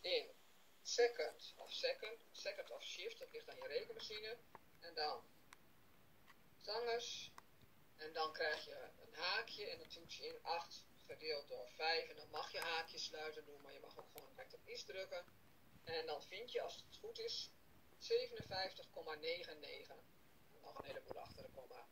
in, second of second, second of shift, dat ligt aan je rekenmachine. En dan zangers. En dan krijg je een haakje en dan toets je in 8 gedeeld door 5. En dan mag je haakjes sluiten doen, maar je mag ook gewoon direct op is drukken. En dan vind je, als het goed is, 57,99. Nog een heleboel achter de komma.